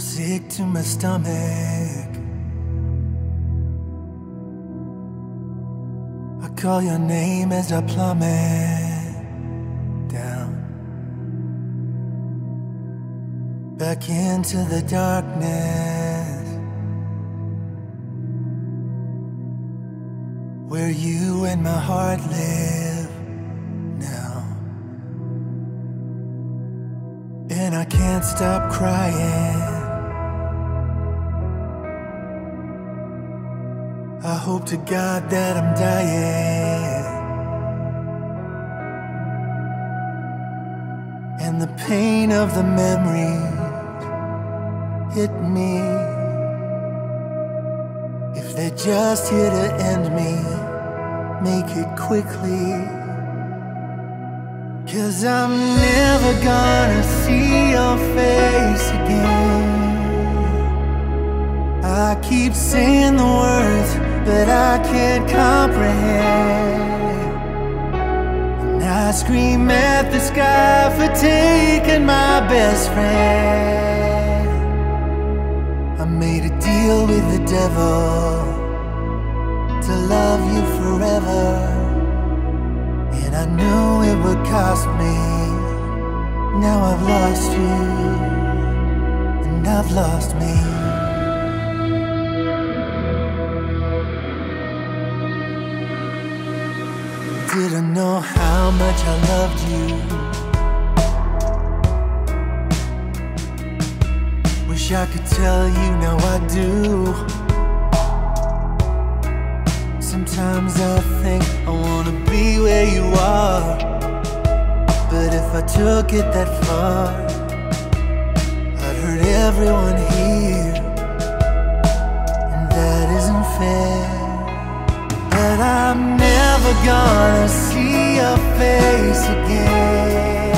to my stomach. I call your name as I plummet down back into the darkness where you and my heart live now. And I can't stop crying. I hope to God that I'm dying. And the pain of the memories hit me. If they're just here to end me, make it quickly. Cause I'm never gonna see your face again. I keep saying the words, but I can't comprehend. And I scream at the sky for taking my best friend. I made a deal with the devil to love you forever. And I knew it would cost me. Now I've lost you, and I've lost me. Didn't know how much I loved you. Wish I could tell you now I do. Sometimes I think I wanna be where you are. But if I took it that far, I'd hurt everyone here. And that isn't fair. But I'm never gonna see your face again.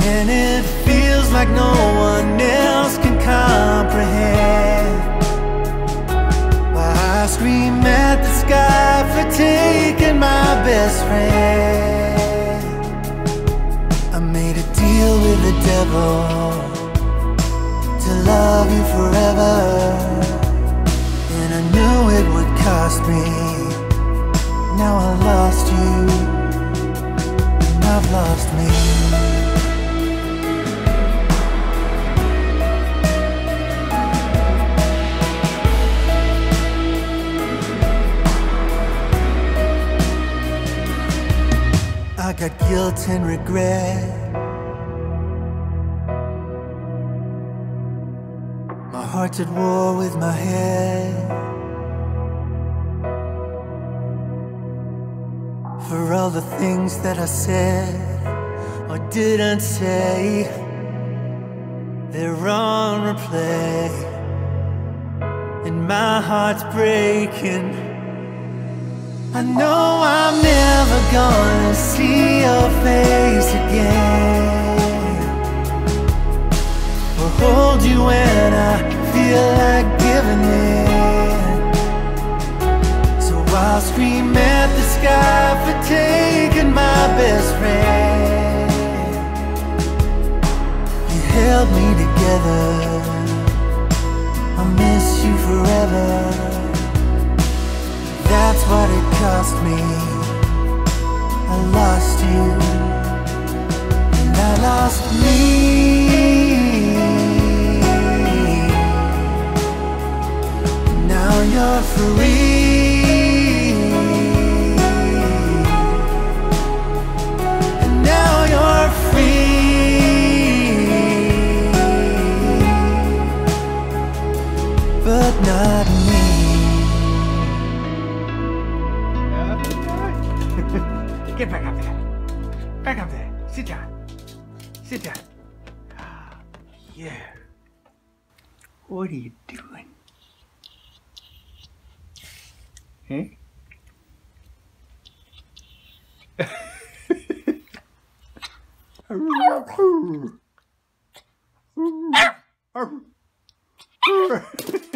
And it feels like no one else can comprehend. Why I scream at the sky for taking my best friend. I made a deal with the devil to love you forever. And I knew it would cost me. Now I lost you, and I've lost me. I got guilt and regret. My heart's at war with my head. For all the things that I said or didn't say, they're on replay. And my heart's breaking. I know I'm never gonna see your face again Or hold you when I feel like giving in So I'll scream sky for taking my best friend. You held me together. I miss you forever. That's what it cost me. I lost you, and I lost me. Now you're free, Get back up there. Back up there. Sit down. Sit down. Ah, Yeah. What are you doing? Hey?